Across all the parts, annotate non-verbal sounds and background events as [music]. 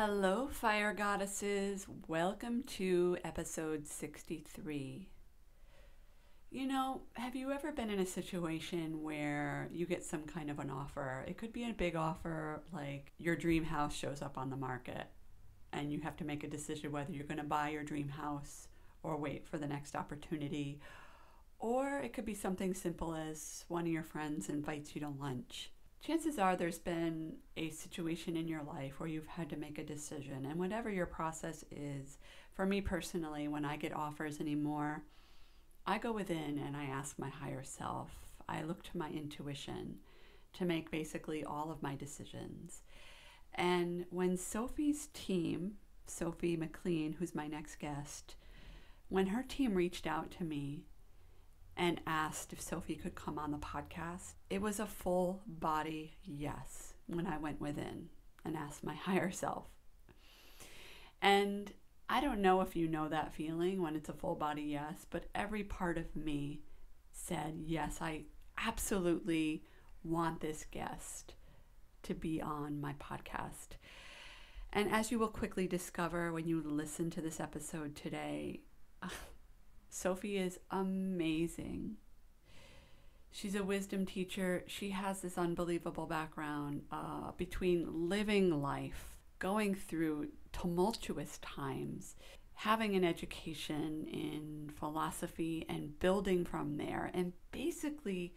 Hello, fire goddesses. Welcome to episode 63. You know, have you ever been in a situation where you get some kind of an offer? It could be a big offer, like your dream house shows up on the market, and you have to make a decision whether you're going to buy your dream house or wait for the next opportunity. Or it could be something simple as one of your friends invites you to lunch chances are there's been a situation in your life where you've had to make a decision. And whatever your process is, for me personally, when I get offers anymore, I go within and I ask my higher self. I look to my intuition to make basically all of my decisions. And when Sophie's team, Sophie McLean, who's my next guest, when her team reached out to me and asked if Sophie could come on the podcast. It was a full body yes when I went within and asked my [laughs] higher self. And I don't know if you know that feeling when it's a full body yes, but every part of me said, yes, I absolutely want this guest to be on my podcast. And as you will quickly discover when you listen to this episode today, Sophie is amazing. She's a wisdom teacher. She has this unbelievable background uh, between living life, going through tumultuous times, having an education in philosophy, and building from there. And basically,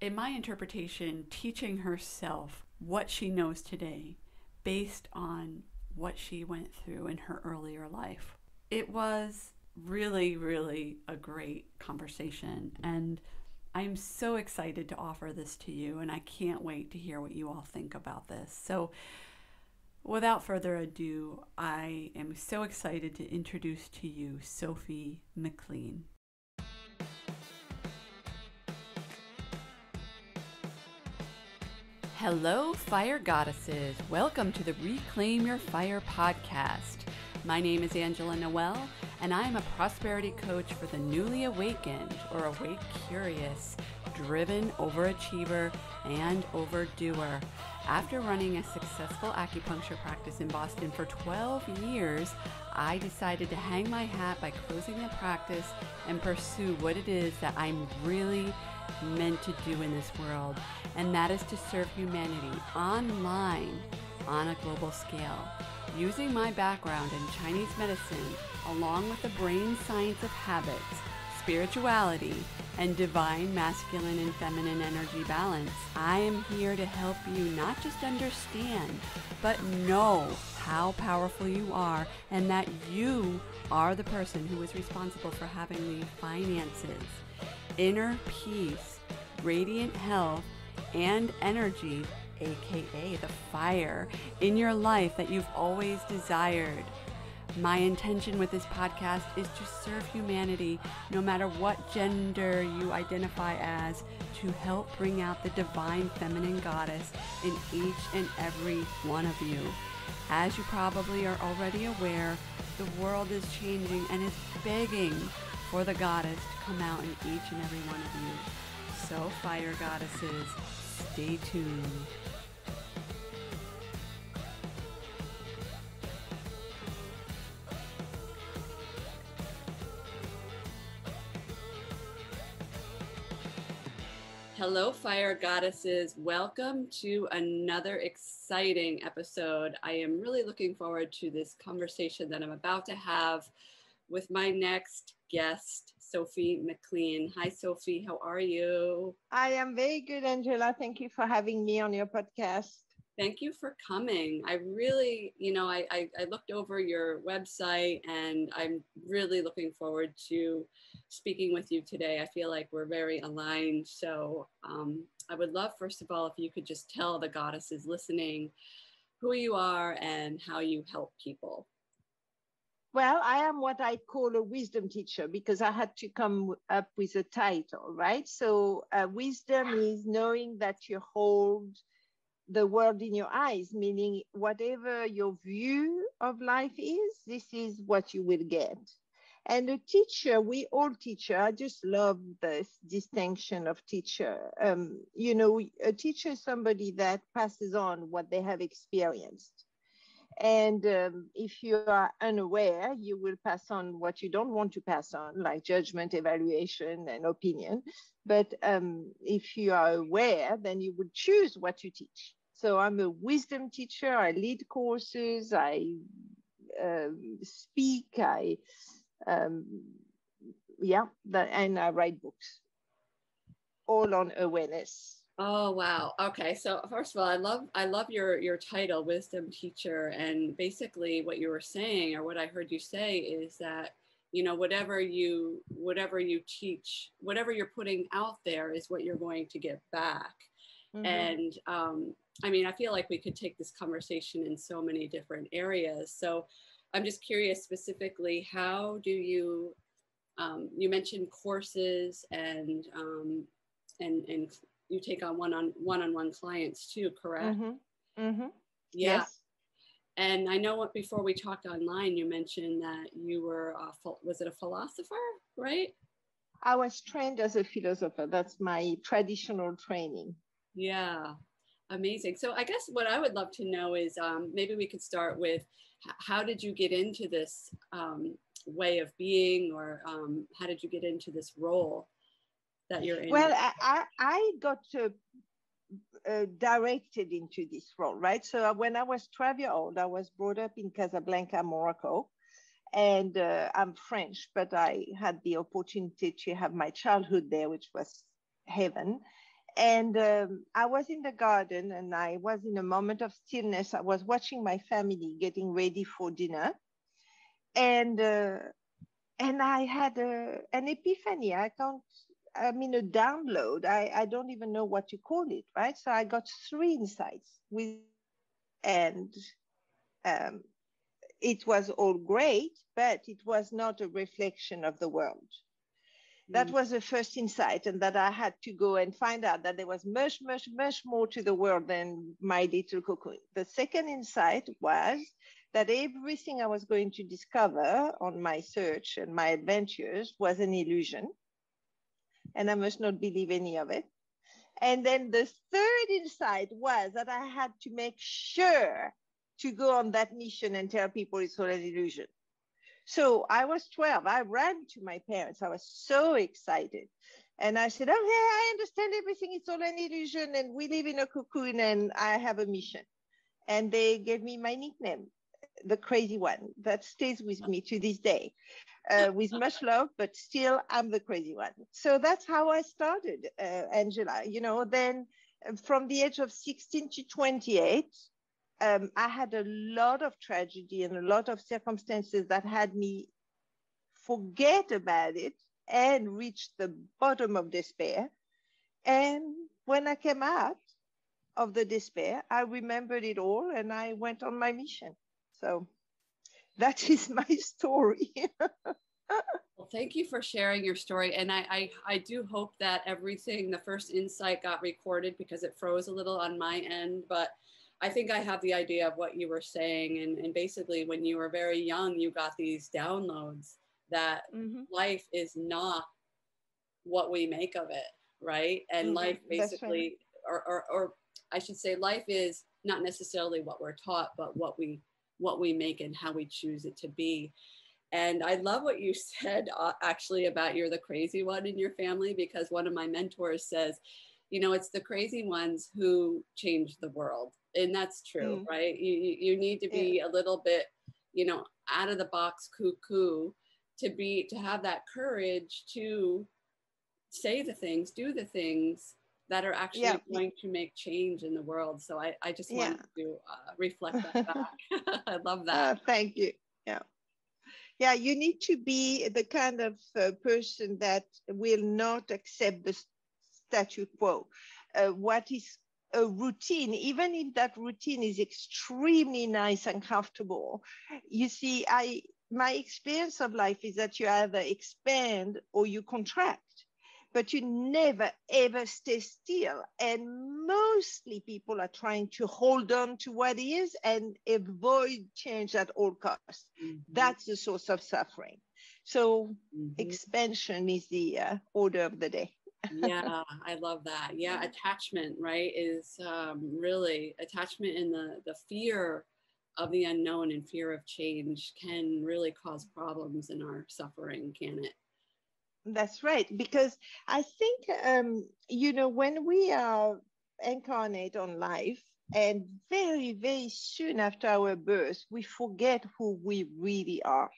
in my interpretation, teaching herself what she knows today based on what she went through in her earlier life. It was really, really a great conversation. And I'm so excited to offer this to you, and I can't wait to hear what you all think about this. So, without further ado, I am so excited to introduce to you Sophie McLean. Hello, fire goddesses. Welcome to the Reclaim Your Fire podcast. My name is Angela Noelle and I'm a prosperity coach for the newly awakened or awake curious, driven overachiever, and overdoer. After running a successful acupuncture practice in Boston for 12 years, I decided to hang my hat by closing the practice and pursue what it is that I'm really meant to do in this world, and that is to serve humanity online on a global scale. Using my background in Chinese medicine, along with the brain science of habits, spirituality, and divine masculine and feminine energy balance, I am here to help you not just understand, but know how powerful you are and that you are the person who is responsible for having the finances, inner peace, radiant health, and energy aka the fire, in your life that you've always desired. My intention with this podcast is to serve humanity, no matter what gender you identify as, to help bring out the divine feminine goddess in each and every one of you. As you probably are already aware, the world is changing and is begging for the goddess to come out in each and every one of you. So, fire goddesses, stay tuned. Hello, fire goddesses. Welcome to another exciting episode. I am really looking forward to this conversation that I'm about to have with my next guest, Sophie McLean. Hi, Sophie. How are you? I am very good, Angela. Thank you for having me on your podcast. Thank you for coming. I really, you know, I, I, I, looked over your website and I'm really looking forward to speaking with you today. I feel like we're very aligned. So um, I would love, first of all, if you could just tell the goddesses listening who you are and how you help people. Well, I am what I call a wisdom teacher because I had to come up with a title, right? So, uh, wisdom is knowing that you hold the world in your eyes, meaning whatever your view of life is, this is what you will get. And a teacher, we all teacher. I just love this distinction of teacher. Um, you know, a teacher is somebody that passes on what they have experienced. And um, if you are unaware, you will pass on what you don't want to pass on, like judgment, evaluation, and opinion. But um, if you are aware, then you would choose what to teach. So I'm a wisdom teacher. I lead courses. I um, speak. I, um, yeah, and I write books, all on awareness. Oh wow. Okay. So first of all, I love I love your your title, wisdom teacher, and basically what you were saying or what I heard you say is that you know whatever you whatever you teach, whatever you're putting out there is what you're going to get back. Mm-hmm. And um, I mean, I feel like we could take this conversation in so many different areas. So I'm just curious specifically, how do you um, you mentioned courses and um, and and you take on one on one on one clients too, correct? Mm-hmm. Mm-hmm. Yeah. Yes. And I know what before we talked online, you mentioned that you were a, was it a philosopher, right? I was trained as a philosopher. That's my traditional training. Yeah, amazing. So I guess what I would love to know is um, maybe we could start with how did you get into this um, way of being, or um, how did you get into this role? that you're in? Well, I, I got uh, uh, directed into this role, right? So when I was 12 years old, I was brought up in Casablanca, Morocco. And uh, I'm French, but I had the opportunity to have my childhood there, which was heaven. And um, I was in the garden and I was in a moment of stillness. I was watching my family getting ready for dinner. And uh, and I had a, an epiphany. I can't I mean, a download. I, I don't even know what to call it, right? So I got three insights with, and um, it was all great, but it was not a reflection of the world. That mm. was the first insight, and that I had to go and find out that there was much, much, much more to the world than my little cocoon. The second insight was that everything I was going to discover on my search and my adventures was an illusion and I must not believe any of it. And then the third insight was that I had to make sure to go on that mission and tell people it's all an illusion. So I was 12. I ran to my parents. I was so excited. And I said, Okay, I understand everything. It's all an illusion. And we live in a cocoon and I have a mission. And they gave me my nickname, the crazy one, that stays with me to this day uh, with much love, but still I'm the crazy one. So that's how I started, uh, Angela. You know, then uh, from the age of 16 to 28, um, I had a lot of tragedy and a lot of circumstances that had me forget about it and reach the bottom of despair. And when I came out of the despair, I remembered it all and I went on my mission. So that [laughs] is my story. well, thank you for sharing your story. And I, I, I, do hope that everything, the first insight got recorded because it froze a little on my end. But I think I have the idea of what you were saying. And, and basically, when you were very young, you got these downloads that mm-hmm. life is not what we make of it, right? And mm-hmm. life basically, right. or, or, or I should say, life is not necessarily what we're taught, but what we what we make and how we choose it to be. And I love what you [laughs] said uh, actually about you're the crazy one in your family because one of my mentors says, you know, it's the crazy ones who change the world. And that's true, mm. right? You, you need to be yeah. a little bit, you know, out of the box cuckoo to be, to have that courage to say the things, do the things that are actually yeah. going to make change in the world. So I, I just wanted yeah. to uh, reflect that [laughs] back. [laughs] I love that. Uh, thank you. Yeah. Yeah, you need to be the kind of uh, person that will not accept the statu quo. Uh, what is a routine, even if that routine is extremely nice and comfortable. You see, I my experience of life is that you either expand or you contract but you never ever stay still. And mostly people are trying to hold on to what is and avoid change at all costs. Mm-hmm. That's the source of suffering. So mm-hmm. expansion is the uh, order of the day. Yeah, I love that. Yeah, attachment, right, is um, really attachment in the the fear of the unknown and fear of change can really cause problems in our suffering, can it? That's right. Because I think, um, you know, when we are incarnate on life, and very, very soon after our birth, we forget who we really are.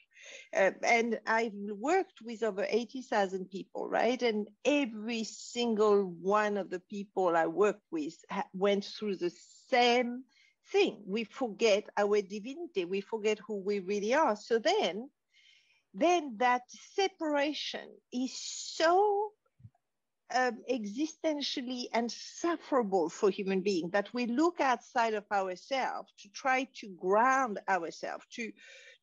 Uh, and I've worked with over 80,000 people, right? And every single one of the people I worked with went through the same thing. We forget our divinity, we forget who we really are. So then, then that separation is so um, existentially insufferable for human beings that we look outside of ourselves to try to ground ourselves to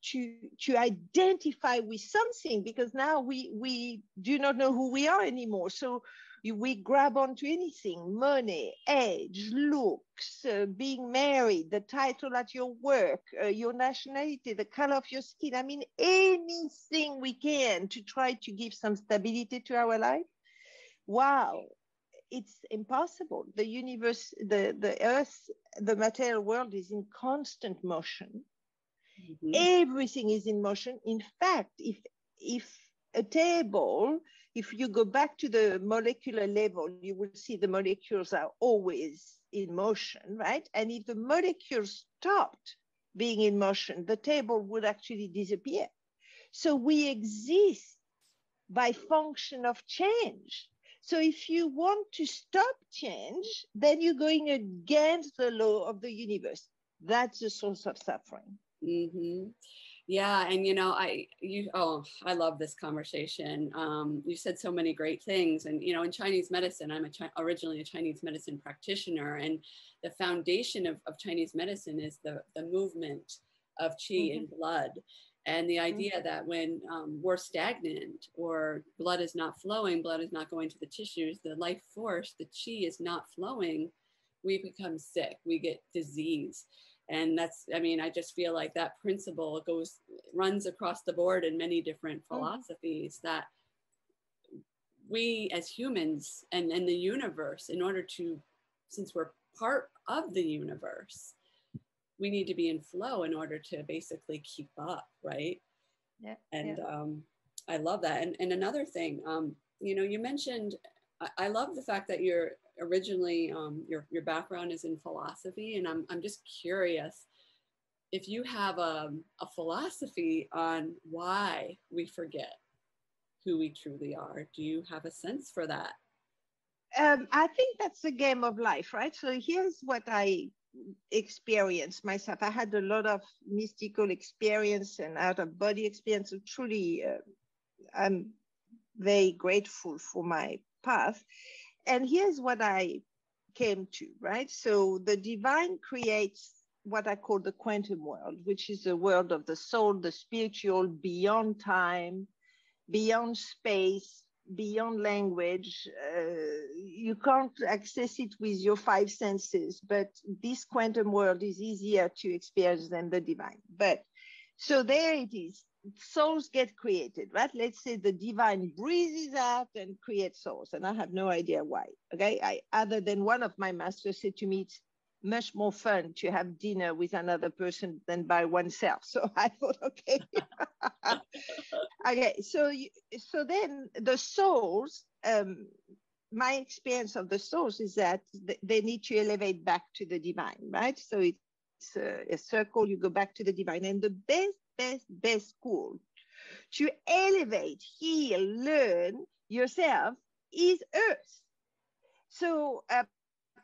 to to identify with something because now we we do not know who we are anymore. So we grab onto anything money age looks uh, being married the title at your work uh, your nationality the color of your skin. I mean anything we can to try to give some stability to our life. Wow it's impossible. The universe the the earth the material world is in constant motion mm-hmm. everything is in motion in fact if if a table if you go back to the molecular level you will see the molecules are always in motion right and if the molecules stopped being in motion the table would actually disappear so we exist by function of change so if you want to stop change, then you're going against the law of the universe. That's the source of suffering. Mm-hmm. Yeah, and you know, I you oh, I love this conversation. Um, you said so many great things, and you know, in Chinese medicine, I'm a Chi- originally a Chinese medicine practitioner, and the foundation of, of Chinese medicine is the the movement of qi mm-hmm. in blood, and the mm-hmm. idea that when um, we're stagnant or blood is not flowing, blood is not going to the tissues, the life force, the chi is not flowing, we become sick, we get disease. And that's, I mean, I just feel like that principle goes, runs across the board in many different mm-hmm. philosophies that we as humans and, and the universe, in order to, since we're part of the universe, we need to be in flow in order to basically keep up, right? Yeah. And yeah. Um, I love that. And, and another thing, um, you know, you mentioned, I, I, love the fact that you're originally, um, your, your background is in philosophy. And I'm, I'm just curious if you have a, a philosophy on why we forget who we truly are. Do you have a sense for that? Um, I think that's the game of life, right? So here's what I experienced myself. I had a lot of mystical experience and out of body experience. So truly, uh, I'm very grateful for my path. And here's what I came to, right? So the divine creates what I call the quantum world, which is a world of the soul, the spiritual, beyond time, beyond space, beyond language. Uh, you can't access it with your five senses, but this quantum world is easier to experience than the divine. But so there it is. Souls get created, right? Let's say the divine breathes out and creates souls, and I have no idea why. Okay, I, other than one of my masters said to me, it's much more fun to have dinner with another person than by oneself. [laughs] So I thought, okay, [laughs] okay. So you, so then the souls. Um, my experience of the souls is that they need to elevate back to the divine, right? So it's a, a circle. You go back to the divine, and the best, best, best school to elevate, heal, learn yourself is Earth. So uh,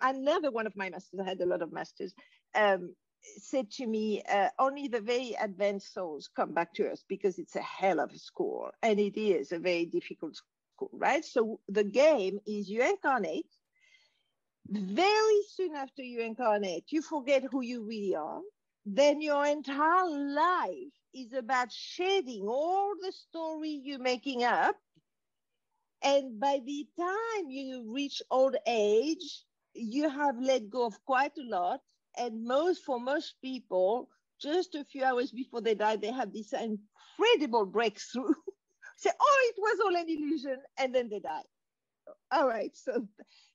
another one of my masters, I had a lot of masters, um, said to me, uh, only the very advanced souls come back to Earth because it's a hell of a school. And it is a very difficult school, right? So the game is you incarnate. Very soon after you incarnate, you forget who you really are. Then your entire life is about shedding all the story you're making up. And by the time you reach old age, you have let go of quite a lot. And most, for most people, just a few hours before they die, they have this incredible breakthrough. [laughs] Say, oh, it was all an illusion. And then they die. all right. So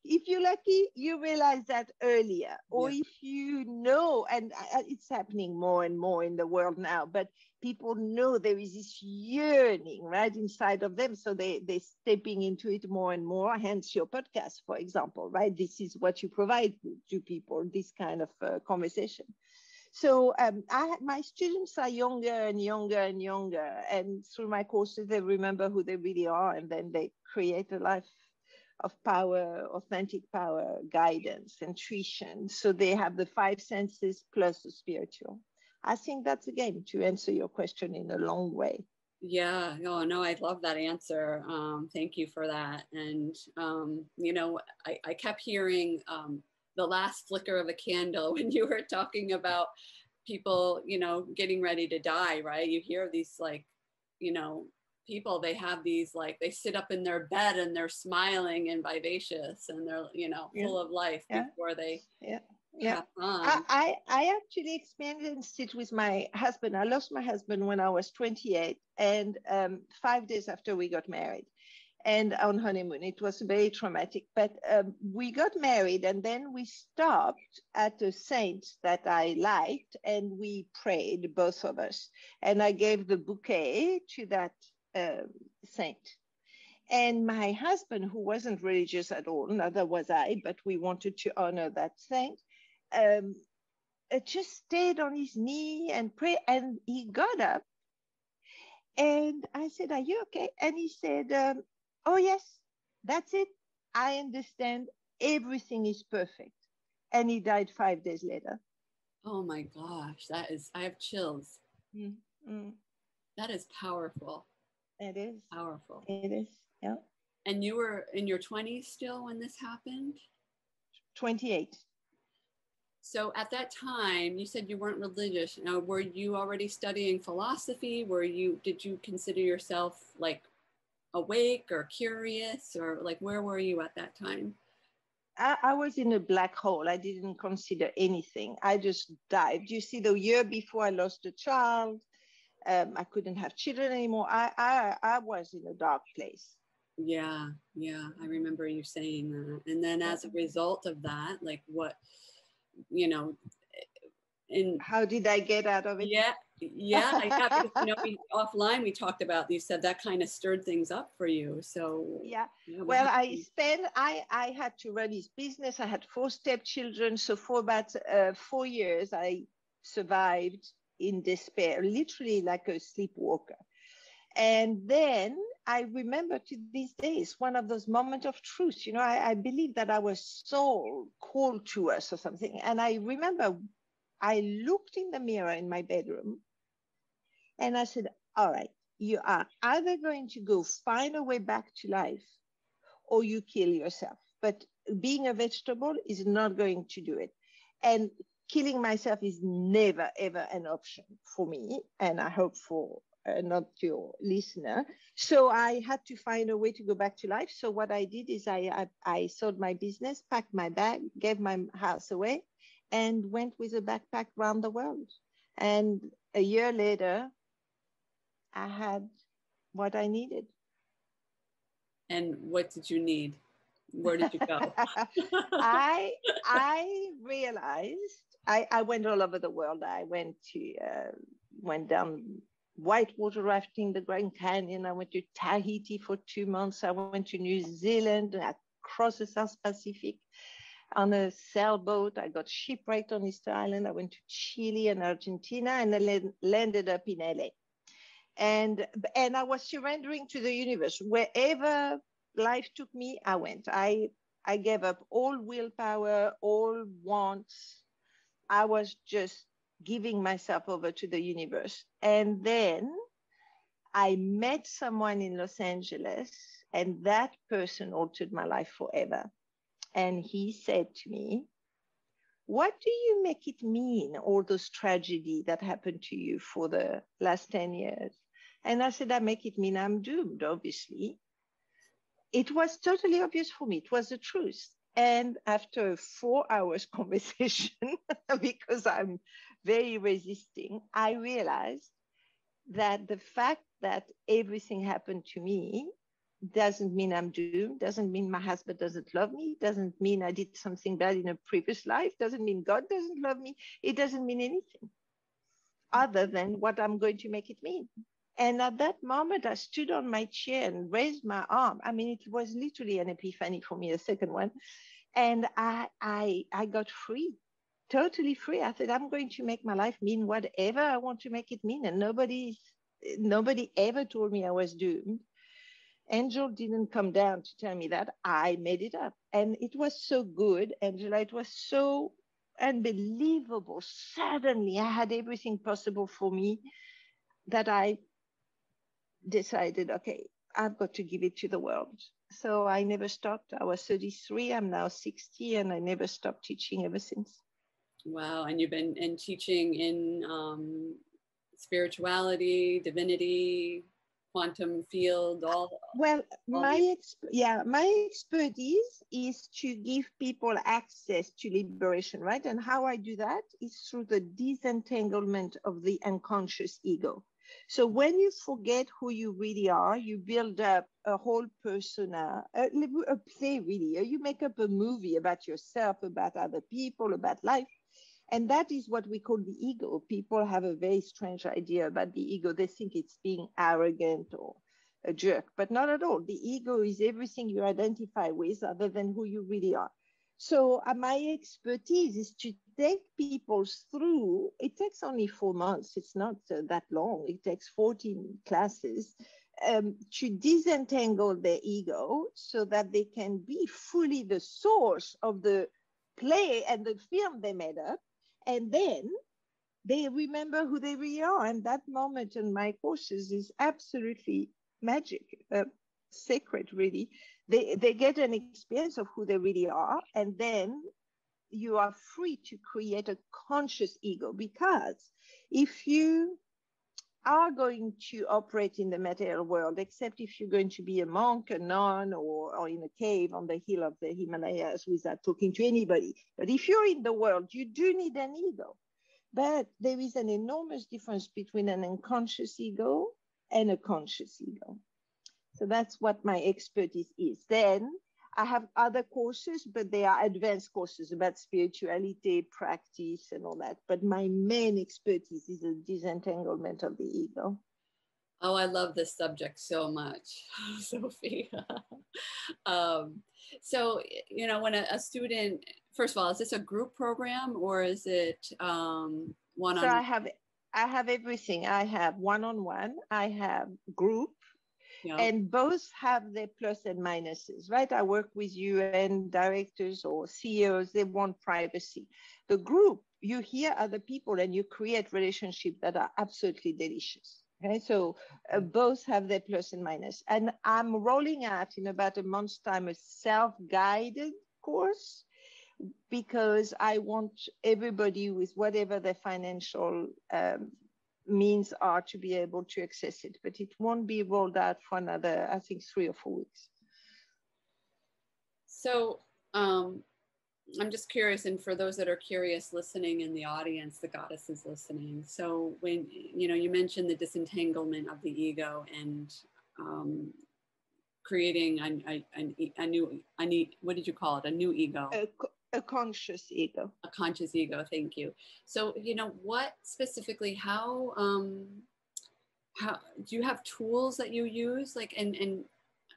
if you're lucky, you realize that earlier. Or yeah. if you know, and uh, it's happening more and more in the world now, but people know there is this yearning right inside of them. So they, they're stepping into it more and more. Hence your podcast, for example, right? This is what you provide to people, this kind of uh, conversation. So um, I, my students are younger and younger and younger, and through my courses, they remember who they really are, and then they create a life of power, authentic power, guidance, intuition. So they have the five senses plus the spiritual. I think that's again to answer your question in a long way. Yeah, oh no, I love that answer. Um, thank you for that. And um, you know, I, I kept hearing um, the last flicker of a candle [laughs] when you were talking about people, you know, getting ready to die, right? You hear these like, you know, people, they have these like, they sit up in their bed and they're smiling and vivacious and they're, you know, full yeah. of life yeah. before they. Yeah. Yeah, I, I, I actually experienced it with my husband. I lost my husband when I was 28, and um, five days after we got married and on honeymoon. It was very traumatic. But um, we got married and then we stopped at a saint that I liked and we prayed, both of us. And I gave the bouquet to that uh, saint. And my husband, who wasn't religious at all, neither was I, but we wanted to honor that saint, um, just stayed on his knee and prayed. And he got up and I said, Are you okay? And he said, um, oh, yes, that's it. I understand. Everything is perfect. And he died five days later. Oh my gosh, that is, I have chills. Mm-hmm. That is powerful. It is. Powerful. It is, yeah. And you were in your 20s still when this happened? 28. So at that time, you said you weren't religious. Now, were you already studying philosophy? Were you, did you consider yourself like awake or curious or like where were you at that time? I, I, was in a black hole. I didn't consider anything. I just dived. You see, the year before I lost a child, um, I couldn't have children anymore. I, I, I was in a dark place. Yeah, yeah. I remember you saying that. And then as a result of that, like what, you know, and how did I get out of it? Yeah, yeah, yeah. Because, you know, [laughs] we, offline we talked about. You said that kind of stirred things up for you. So yeah. well, I spent. I I had to run his business. I had four stepchildren. So for about uh, four years, I survived in despair, literally like a sleepwalker. And then I remember to these days one of those moments of truth. You know, I, I believe that was soul called to us or something. And I remember I looked in the mirror in my bedroom and I said, All right, you are either going to go find a way back to life or you kill yourself. But being a vegetable is not going to do it. And killing myself is never, ever an option for me. And I hope for uh, not your listener. So I had to find a way to go back to life. So what I did is I, I, I sold my business, packed my bag, gave my house away, and went with a backpack around the world. And a year later, I had what I needed. And what did you need? Where did you go? [laughs] I I realized I, I went all over the world. I went to uh, went down whitewater rafting, the Grand Canyon. I went to Tahiti for two months. I went to New Zealand. Uh, across the South Pacific on a sailboat. I got shipwrecked on Easter Island. I went to Chile and Argentina and I landed up in LA. And, and I was surrendering to the universe. Wherever life took me, I went. I, I gave up all willpower, all wants. I was just giving myself over to the universe. And then I met someone in Los Angeles, and that person altered my life forever. And he said to me, What do you make it mean, all those tragedy that happened to you for the last 10 years? And I said, I make it mean I'm doomed, obviously. It was totally obvious for me. It was the truth. And after four hours [laughs] conversation, [laughs] because I'm very resisting, I realized that the fact that everything happened to me doesn't mean I'm doomed, doesn't mean my husband doesn't love me, doesn't mean I did something bad in a previous life, doesn't mean God doesn't love me. It doesn't mean anything other than what I'm going to make it mean. And at that moment, I stood on my chair and raised my arm. I mean, it was literally an epiphany for me, a second one. And I, I, I got free, totally free. I said, I'm going to make my life mean whatever I want to make it mean. And nobody, nobody ever told me I was doomed. Angel didn't come down to tell me that. I made it up. And it was so good, Angela. It was so unbelievable. Suddenly, I had everything possible for me that I decided, okay, I've got to give it to the world. So I never stopped. I was 33, I'm now 60, and I never stopped teaching ever since. Wow. And you've been in teaching in um, spirituality, divinity, quantum field all well all my ex- yeah my expertise is to give people access to liberation right? And how i do that is through the disentanglement of the unconscious ego. So when you forget who you really are you build up a whole persona a, a play really. You make up a movie about yourself about other people about life and that is what we call the ego. People have a very strange idea about the ego. They think it's being arrogant or a jerk, but not at all. The ego is everything you identify with other than who you really are. So uh, my expertise is to take people through, it takes only four months. It's not uh, that long. It takes 14 classes um, to disentangle their ego so that they can be fully the source of the play and the film they made up and then they remember who they really are. And that moment in my courses is absolutely magic, uh, sacred, really. They, they get an experience of who they really are. And then you are free to create a conscious ego because if you are going to operate in the material world, except if you're going to be a monk, a nun, or, or in a cave on the hill of the Himalayas without talking to anybody. But if you're in the world, you do need an ego. But there is an enormous difference between an unconscious ego and a conscious ego. So that's what my expertise is. Then I have other courses, but they are advanced courses about spirituality, practice, and all that. But my main expertise is the disentanglement of the ego. Oh, I love this subject so much, [laughs] Sophie. [laughs] um, so, you know, when a, a, student, first of all, is this a group program or is it um, one on? So I have, I have everything. I have one-on-one. I have group yeah. and both have their plus and minuses, right? I work with UN directors or CEOs, they want privacy. The group, you hear other people and you create relationships that are absolutely delicious. Okay, so uh, mm-hmm. both have their plus and minus. And I'm rolling out in about a month's time a self guided course because I want everybody with whatever their financial um, means are to be able to access it, but it won't be rolled out for another, I think, three or four weeks. So um, I'm just curious, and for those that are curious listening in the audience, the goddess is listening. So when you know you mentioned the disentanglement of the ego and um, creating a, a, a, a new, a new, what did you call it? A new ego a conscious ego. A conscious ego thank you. So you know what specifically how um how do you have tools that you use? Like and and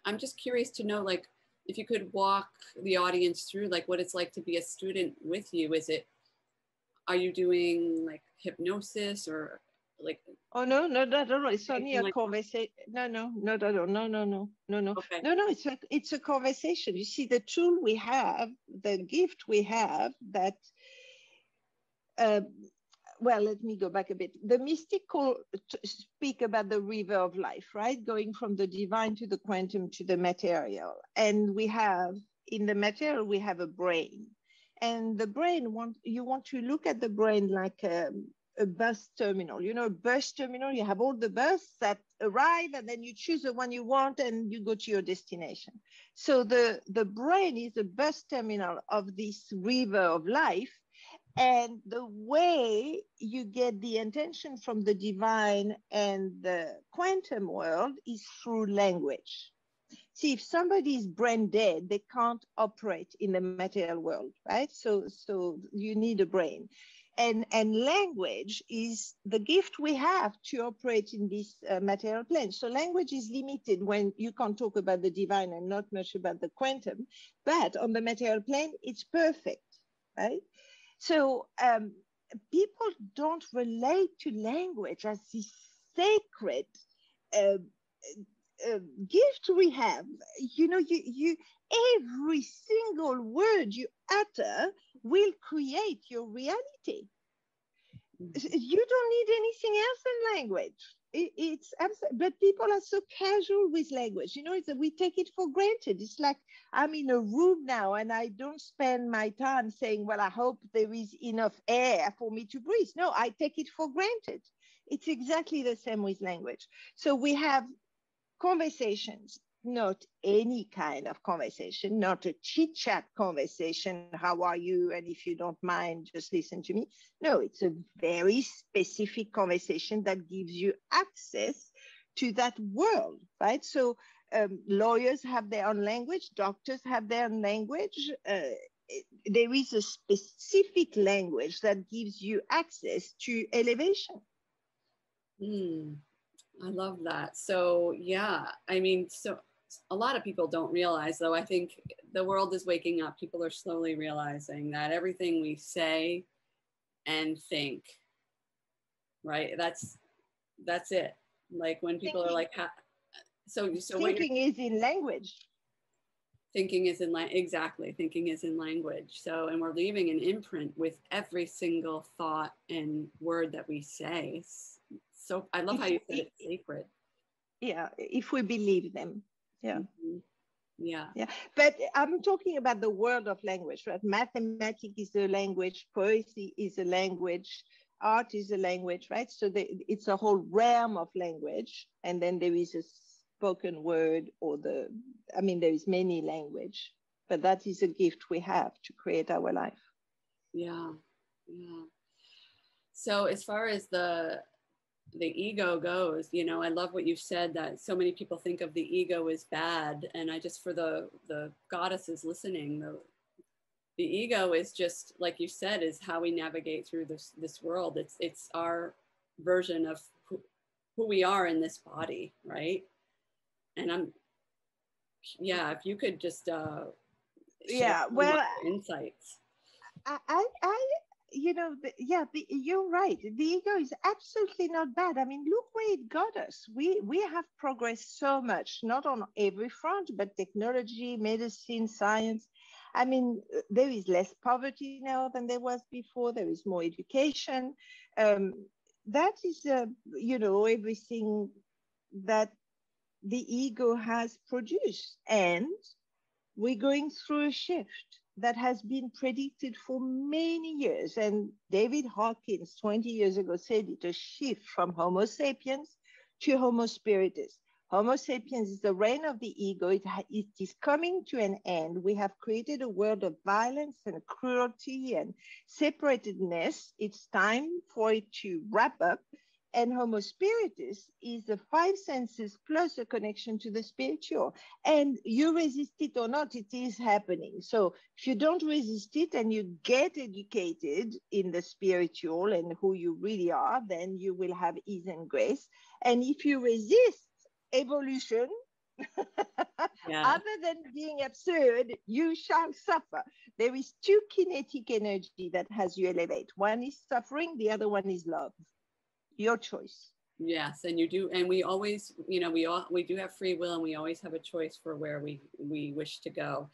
i'm just curious to know like if you could walk the audience through like what it's like to be a student with you. Is it are you doing like hypnosis or like oh no no not at all it's only a like conversation no no no, no, no, no no no no no okay. no no it's a, it's a conversation you see the tool we have the gift we have that uh, well let me go back a bit the mystical speak about the river of life right going from the divine to the quantum to the material and we have in the material we have a brain and the brain want you want to look at the brain like a a bus terminal. You know, a bus terminal, you have all the bus that arrive and then you choose the one you want and you go to your destination. So the, the brain is the bus terminal of this river of life. And the way you get the intention from the divine and the quantum world is through language. see if somebody is brain dead they can't operate in the material world right so so you need a brain and and language is the gift we have to operate in this uh, material plane so language is limited when you can't talk about the divine and not much about the quantum but on the material plane it's perfect right so um, people don't relate to language as this sacred uh, uh, gift we have. You know, you, you every single word you utter will create your reality. You don't need anything else in language. It, it's absolutely, but people are so casual with language. You know, it's, we take it for granted. It's like I'm in a room now and I don't spend my time saying, well, I hope there is enough air for me to breathe. No, I take it for granted. It's exactly the same with language. So we have conversations, not any kind of conversation, not a chit chat conversation. How are you? And if you don't mind, just listen to me. No, it's a very specific conversation that gives you access to that world, right? So um, lawyers have their own language, doctors have their own language. Uh, there is a specific language that gives you access to elevation. Mm, I love that. So, yeah, I mean, so a lot of people don't realize, though, I think the world is waking up. People are slowly realizing that everything we say and think, right? That's that's it. Like when people thinking, are like, so so thinking is in language. Thinking is in language. Exactly, thinking is in language. So, and we're leaving an imprint with every single thought and word that we say so I love how you said it's sacred. Yeah, if we believe them. Yeah. Mm-hmm. Yeah. Yeah. But I'm talking about the world of language, right? Mathematics is a language, poetry is a language, art is a language, right? So the, it's a whole realm of language. And then there is a spoken word or the, I mean, there is many language, but that is a gift we have to create our life. Yeah. Yeah. So as far as the the ego goes you know i love what you said that so many people think of the ego as bad. And i just for the the goddesses listening the the ego is just like you said is how we navigate through this this world. It's it's our version of who, who we are in this body right? And i'm yeah if you could just uh yeah well insights. I, I you know, the, yeah, the, you're right. The ego is absolutely not bad. I mean, look where it got us. We we have progressed so much, not on every front, but technology, medicine, science. I mean, there is less poverty now than there was before. There is more education. Um, that is, uh, you know, everything that the ego has produced, and we're going through a shift that has been predicted for many years. And David Hawkins, 20 years ago, said it a shift from Homo sapiens to Homo spiritus. Homo sapiens is the reign of the ego. It, it is coming to an end. We have created a world of violence and cruelty and separatedness. It's time for it to wrap up and Homo spiritus is the five senses plus a connection to the spiritual. And you resist it or not, it is happening. So if you don't resist it and you get educated in the spiritual and who you really are, then you will have ease and grace. And if you resist evolution, [laughs] yeah. other than being absurd, you shall suffer. There is two kinetic energy that has you elevate. One is suffering, the other one is love your choice. Yes and you do and we always you know we all we do have free will and we always have a choice for where we we wish to go.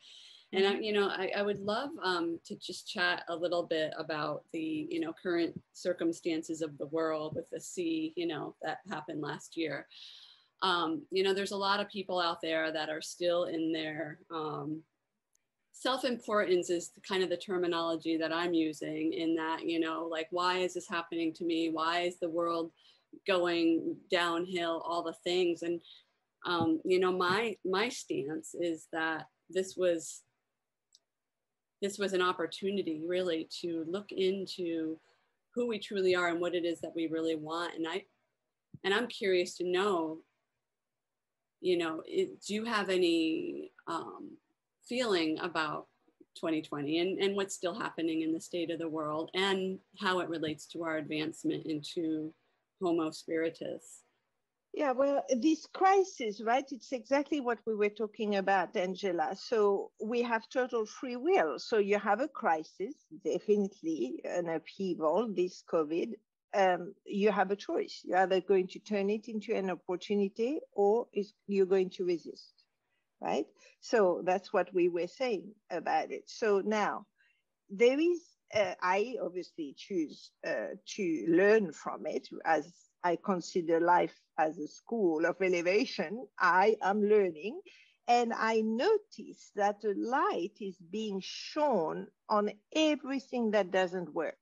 And I, you know I, I would love um, to just chat a little bit about the you know current circumstances of the world with the sea you know that happened last year. Um, you know there's a lot of people out there that are still in their um, self-importance is kind of the terminology that i'm using in that you know like why is this happening to me? Why is the world going downhill? All the things. And um, you know my my stance is that this was this was an opportunity really to look into who we truly are and what it is that we really want. And i and i'm curious to know you know, it, do you have any um, feeling about 2020 and, and what's still happening in the state of the world and how it relates to our advancement into Homo spiritus? Yeah, well, this crisis, right? It's exactly what we were talking about, Angela. So we have total free will. So you have a crisis, definitely an upheaval, this COVID. Um, you have a choice. You're either going to turn it into an opportunity or is you're going to resist, right? So that's what we were saying about it. So now there is, uh, I obviously choose uh, to learn from it as I consider life as a school of elevation. I am learning. And I notice that the light is being shown on everything that doesn't work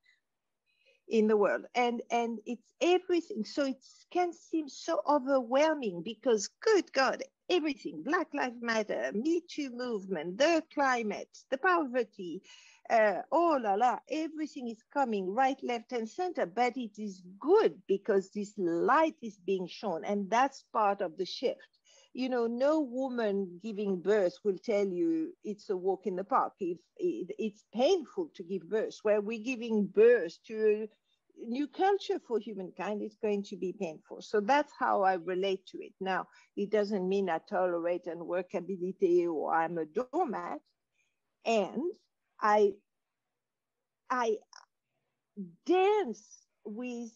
in the world. And, and it's everything. So it can seem so overwhelming because, good God, everything Black Lives Matter, Me Too movement, the climate, the poverty, uh, oh la la, everything is coming right, left, and center, but it is good because this light is being shown, and that's part of the shift. You know, no woman giving birth will tell you it's a walk in the park. If it, it's painful to give birth, where we're giving birth to new culture for humankind, is going to be painful. So that's how I relate to it. Now, it doesn't mean I tolerate unworkability or I'm a doormat. And I I dance with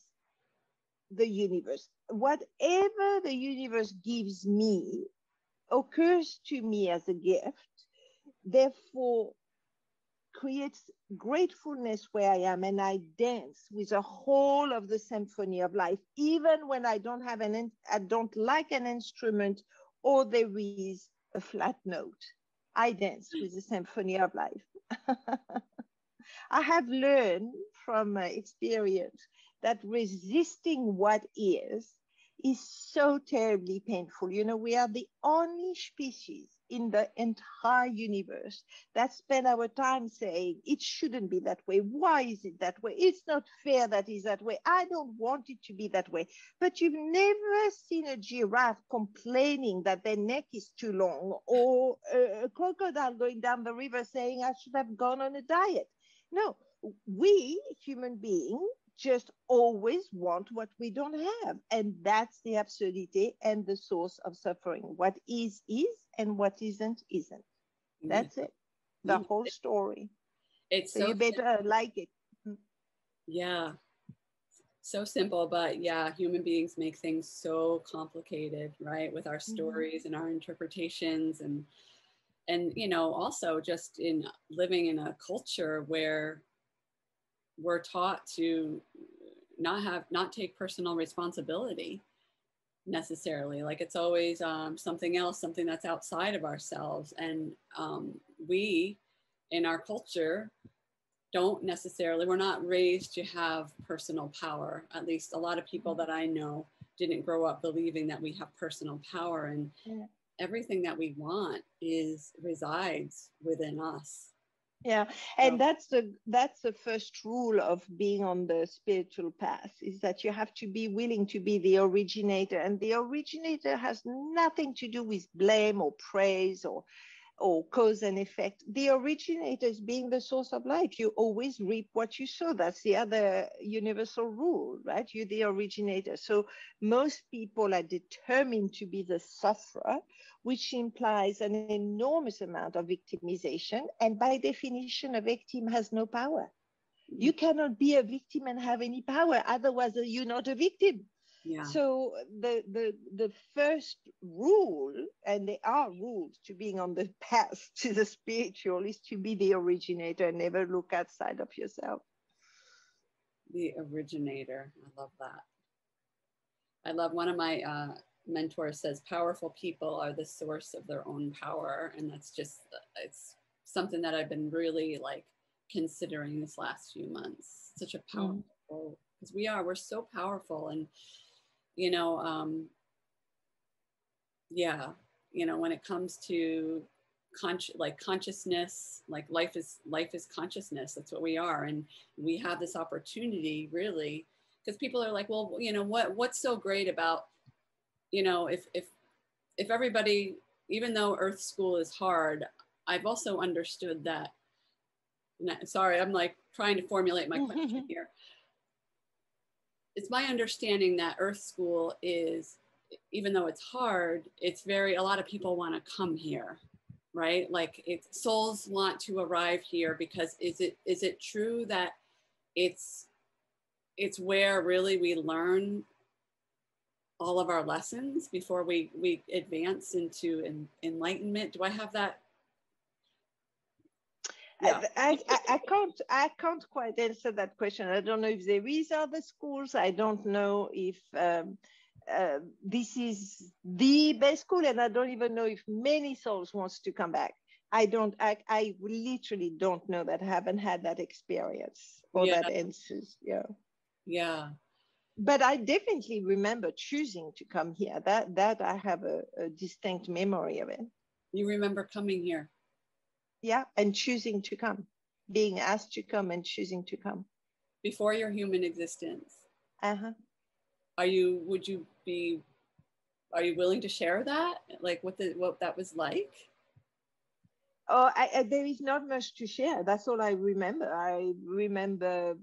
the universe. Whatever the universe gives me occurs to me as a gift, therefore creates gratefulness where I am and I dance with the whole of the symphony of life, even when I don't have an, I don't like an instrument or there is a flat note. I dance with the symphony of life. [laughs] I have learned from my experience that resisting what is is so terribly painful. You know, we are the only species in the entire universe that spend our time saying it shouldn't be that way. Why is it that way? It's not fair that is that way. I don't want it to be that way. But you've never seen a giraffe complaining that their neck is too long or a crocodile going down the river saying I should have gone on a diet. No, we human beings just always want what we don't have. And that's the absurdity and the source of suffering. What is, is, and what isn't, isn't. That's it. The mm-hmm. whole story. It's so, so you better simple. like it. Mm. Yeah. So simple, but yeah, human beings make things so complicated, right? With our mm-hmm. stories mm-hmm. and our interpretations and and you know also just in living in a culture where we're taught to not have not take personal responsibility necessarily. Like it's always um, something else something that's outside of ourselves. And um, we in our culture don't necessarily we're not raised to have personal power. At least a lot of people that i know didn't grow up believing that we have personal power. And yeah. everything that we want is resides within us yeah and so. that's the that's the first rule of being on the spiritual path is that you have to be willing to be the originator and the originator has nothing to do with blame or praise or or cause and effect. The originator is being the source of life. You always reap what you sow. That's the other universal rule, right? You're the originator. So most people are determined to be the sufferer, which implies an enormous amount of victimization. And by definition, a victim has no power. You mm. cannot be a victim and have any power. Otherwise, you're not a victim. Yeah. So the the the first rule, and there are rules to being on the [laughs] path to the spiritual, is to be the originator and never look outside of yourself. The originator. I love that. I love one of my uh, mentors says powerful people are the source of their own power, and that's just it's something that I've been really like considering this last few months. Such a mm. powerful because mm. we are we're so powerful and you know, um, yeah, you know, when it comes to con- like consciousness, like life is life is consciousness. That's what we are, and we have this opportunity really because people are like, well, you know, what what's so great about, you know, if if if everybody, even though Earth School is hard, I've also understood that. Sorry, I'm like trying to formulate my question [laughs] here. It's my understanding that Earth School is, even though it's hard, it's very, a lot of people want to come here right? Like it's souls want to arrive here because is it is it true that it's it's where really we learn all of our lessons before we we advance into en, enlightenment? Do i have that yeah. I, I, I, can't I can't quite answer that question. I don't know if there is other schools. I don't know if um, uh, this is the best school, and I don't even know if many souls wants to come back. I don't. I, I literally don't know that. I haven't had that experience or yeah. that answers. Yeah. Yeah but I definitely remember choosing to come here. That that I have a, a, distinct memory of it. You remember coming here? Yeah, and choosing to come, being asked to come and choosing to come. Before your human existence. Uh huh. Are you? Would you be? Are you willing to share that? Like what the what that was like? Oh, I, I, there is not much to share. That's all I remember. I remember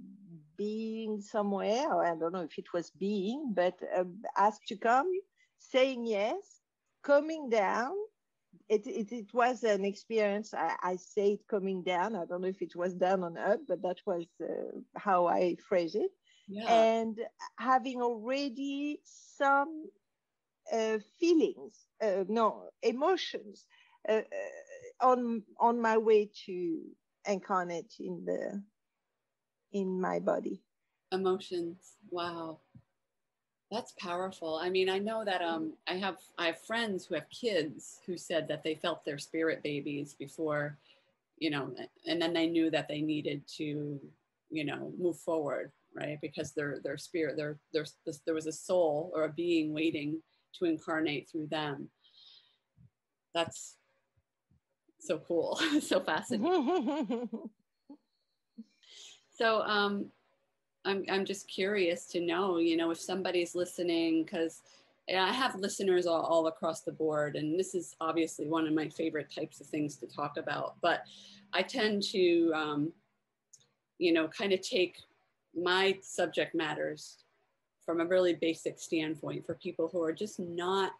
being somewhere, or I don't know if it was being, but uh, asked to come, saying yes, coming down. It, it, it was an experience. I, I say it coming down. I don't know if it was down on up, but that was uh, how I phrase it. Yeah. And having already some uh, feelings, uh, no emotions, uh, uh, on on my way to incarnate in the in my body. Emotions. Wow. That's powerful. I mean, I know that um, I have I have friends who have kids who said that they felt their spirit babies before, you know, and then they knew that they needed to, you know, move forward, right? Because their their spirit, their their there was a soul or a being waiting to incarnate through them. That's so cool, [laughs] so fascinating. [laughs] So um, I'm, I'm just curious to know, you know, if somebody's listening, because I have listeners all, all across the board, and this is obviously one of my favorite types of things to talk about. But I tend to, um, you know, kind of take my subject matters from a really basic standpoint for people who are just not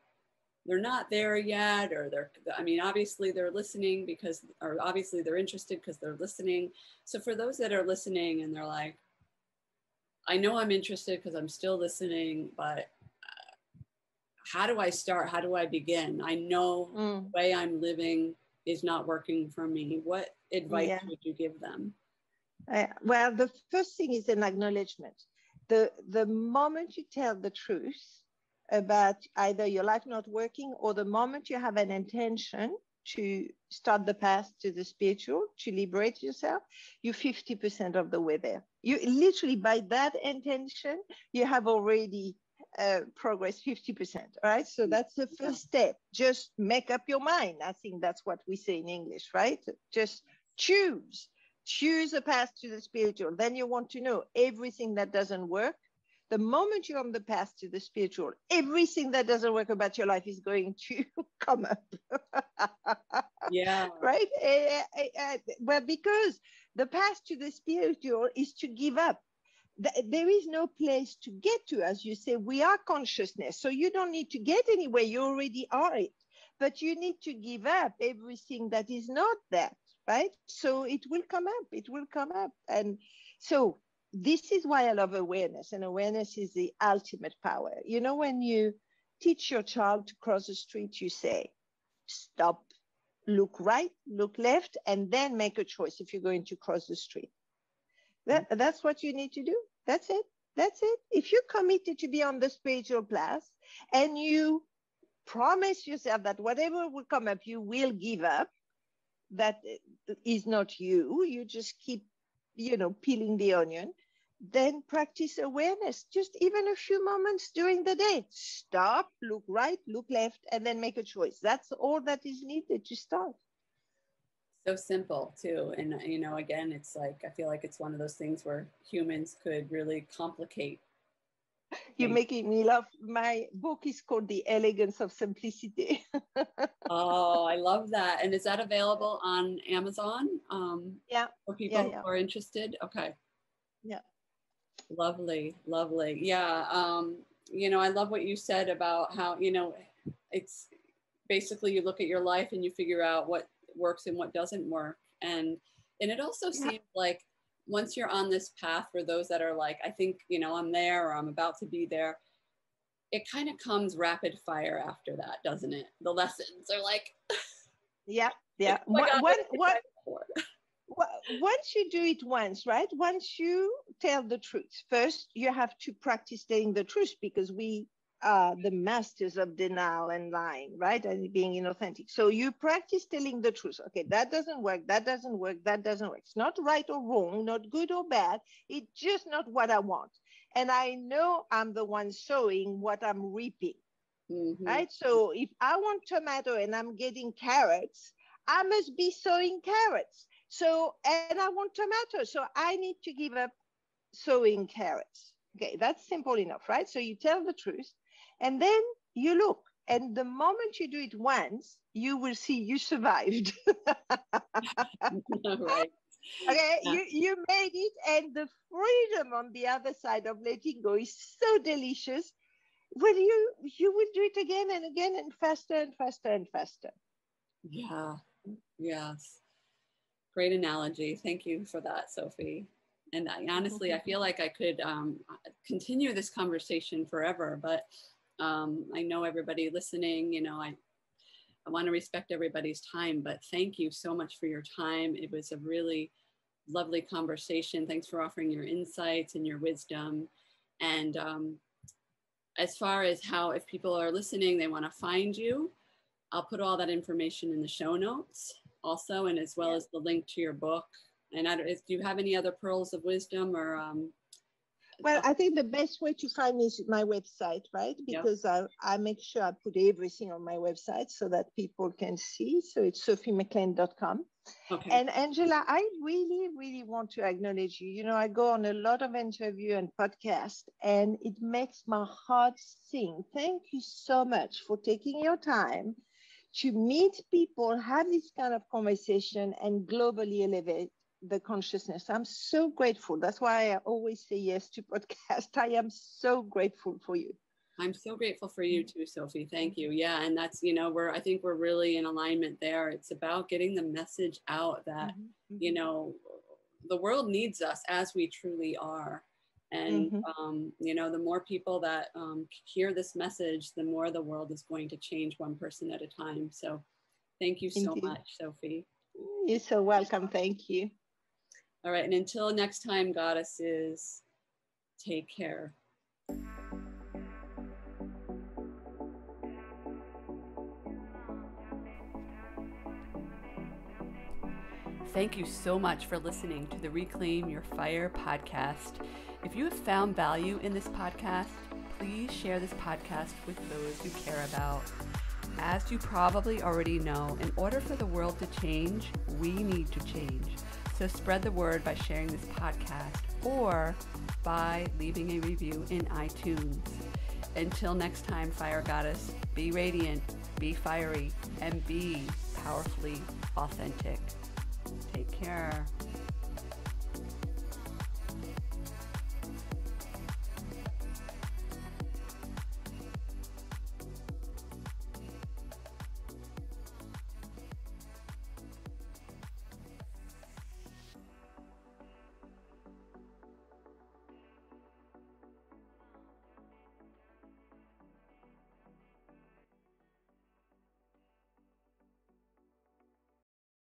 they're not there yet or they're i mean obviously they're listening because or obviously they're interested because they're listening so for those that are listening and they're like i know i'm interested because i'm still listening but uh, how do i start? How do i begin? I know mm. the way i'm living is not working for me. What advice yeah. would you give them? Uh, well the first thing is an acknowledgement. The the moment you tell the truth about either your life not working or the moment you have an intention to start the path to the spiritual, to liberate yourself, you're 50% of the way there. You literally, by that intention, you have already uh, progressed 50%. Right. So that's the first step. Just make up your mind. I think that's what we say in English, right? Just choose. Choose a path to the spiritual. Then you want to know everything that doesn't work the moment you're on the path to the spiritual, everything that doesn't work about your life is going to [laughs] come up. yeah. Right? Uh, uh, well, because the path to the spiritual is to give up. There is no place to get to, as you say, we are consciousness. So you don't need to get anywhere, you already are it. But you need to give up everything that is not that, right? So it will come up, it will come up. And so this is why I love awareness, and awareness is the ultimate power. You know, when you teach your child to cross the street, you say, stop, look right, look left, and then make a choice if you're going to cross the street. That, mm-hmm. that's what you need to do. That's it. That's it. If you're committed to be on the spiritual path and you promise yourself that whatever will come up, you will give up, that is not you. You just keep you know, peeling the onion, then practice awareness, just even a few moments during the day. Stop, look right, look left, and then make a choice. That's all that is needed to start. So simple, too. And, you know, again, it's like, I feel like it's one of those things where humans could really complicate. [laughs] You're making me laugh. My book is called The Elegance of Simplicity. [laughs] oh, I love that. And is that available on Amazon? Um, yeah. For people yeah, yeah. who are interested? Okay. Yeah. Lovely, lovely. Yeah. Um, you know, I love what you said about how, you know, it's basically you look at your life and you figure out what works and what doesn't work. And and it also yeah. seems like once you're on this path for those that are like, I think, you know, I'm there or I'm about to be there, it kind of comes rapid fire after that, doesn't it? The lessons are like, yeah, yeah. Oh what, what, what, once you do it once, right? Once you tell the truth, first you have to practice telling the truth because we are the masters of denial and lying, right? And being inauthentic. So you practice telling the truth. Okay, that doesn't work. That doesn't work. That doesn't work. It's not right or wrong, not good or bad. It's just not what I want. And I know I'm the one sowing what I'm reaping. Mm-hmm. Right. So if I want tomato and I'm getting carrots, I must be sowing carrots. So, and I want tomato. So I need to give up sowing carrots. Okay, that's simple enough, right? So you tell the truth and then you look, and the moment you do it once, you will see you survived. [laughs] right. [laughs] Okay, yeah. you, you made it, and the freedom on the other side of letting go is so delicious. Well, you you will do it again and again and faster and faster and faster. Yeah. Yes. Great analogy. Thank you for that, Sophie. And I, honestly, I feel like I could um, continue this conversation forever, but um, I know everybody listening, you know, I, I want to respect everybody's time, but thank you so much for your time. It was a really lovely conversation. Thanks for offering your insights and your wisdom. And um, as far as how, if people are listening, they want to find you, I'll put all that information in the show notes also, and as well yeah. as the link to your book. And I don't, do you have any other pearls of wisdom or um, well, I think the best way to find me is my website, right? Because yeah. I, I make sure I put everything on my website so that people can see. So it's sophiemclean.com. Okay. And Angela, I really, really want to acknowledge you. You know, I go on a lot of interview and podcast, and it makes my heart sing. Thank you so much for taking your time to meet people, have this kind of conversation, and globally elevate the consciousness. I'm so grateful. That's why I always say yes to [laughs] podcast. I am so grateful for you. I'm so grateful for you too, Sophie. Thank you. Yeah, and that's you know we're I think we're really in alignment there. It's about getting the message out that mm-hmm. you know the world needs us as we truly are. And mm-hmm. um, you know, the more people that um, hear this message, the more the world is going to change one person at a time. So, thank you so Indeed. much, Sophie. You're so welcome. Thank you. All right, and until next time, goddesses, take care. Thank you so much for listening to the Reclaim Your Fire podcast. If you have found value in this podcast, please share this podcast with those you care about. As you probably already know, in order for the world to change, we need to change. So spread the word by sharing this podcast or by leaving a review in iTunes. Until next time, Fire Goddess, be radiant, be fiery, and be powerfully authentic. Take care.